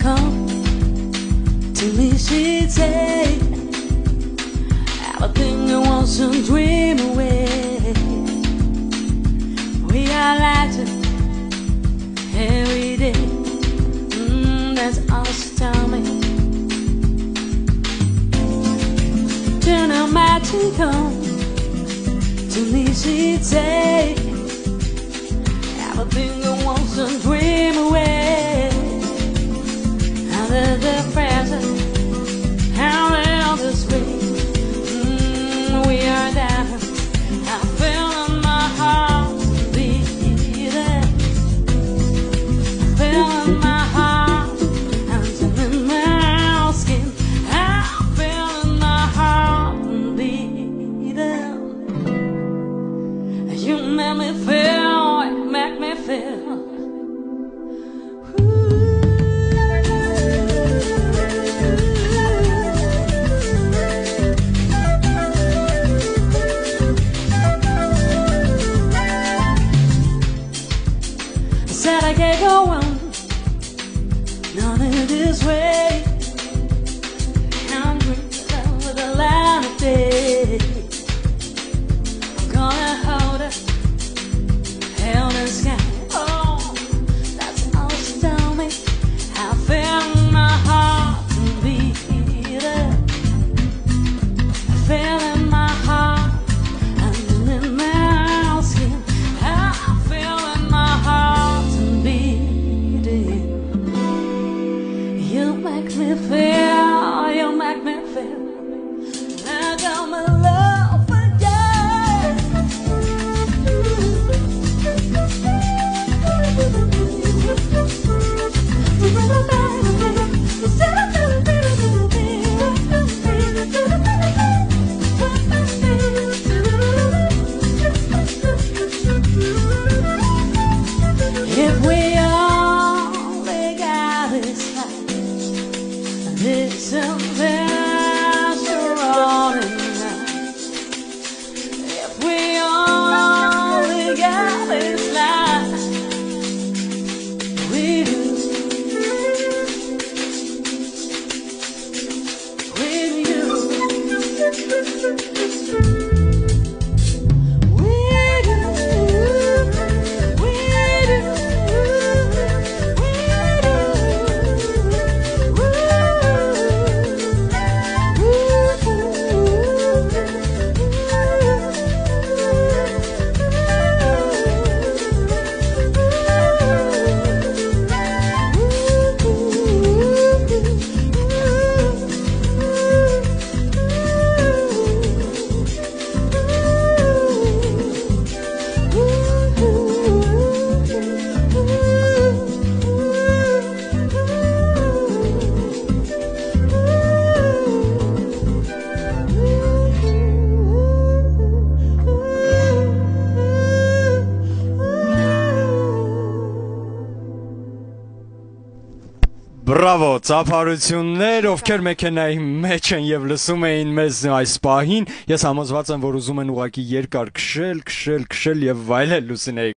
Come to me she'd say everything I was a dream away. We are lighter every day. Mm, that's all she told me. Turn our magic come to me she'd say everything Be? Mm, we are. I feel in my heart beating. Feel in my heart in my skin. I feel in my heart beating. You make me feel, make me feel. Make this adventure Բրավո, ծափարություններ, ովքեր մեքենայի մեջ են եւ լսում էին մեզ այս պահին, ես համոզված եմ, որ ուզում են ուղակի երկար քշել, քշել, քշել եւ վայելել Լուսինեի